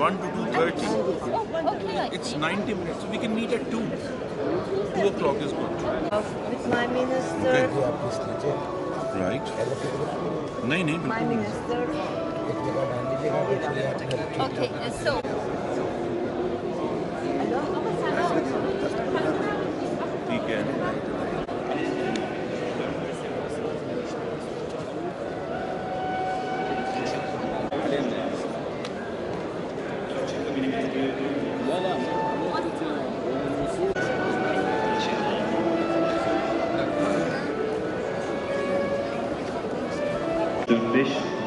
1 to 2.30. Oh, okay. I It's see. 90 minutes, so we can meet at 2. 2 o'clock is good. With my minister, Okay. आप list लीजिए Right? नहीं नहीं my बिल्कुल नहीं minister. एक जगह डाल लीजिएगा दूसरी आप घर Okay, uh, so the fish